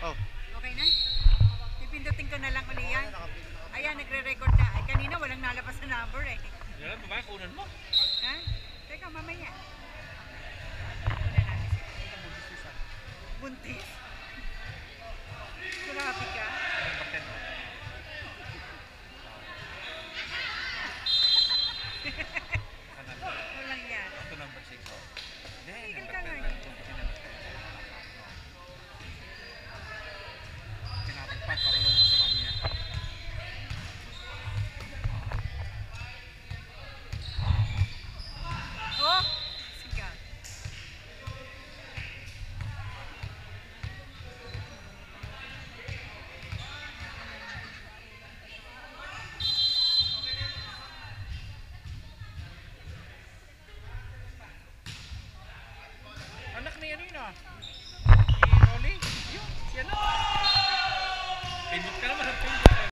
Oh. Okay na? Pipindutin ko na lang uli yan. Ayan, nagre-record na. Ay, kanina walang nalabas na number eh. Yan, babae, kunan mo. Ha? Teka, mamaya. Buntis? Ah? Ni Rolly? Yun, yan ah. Pindot ka naman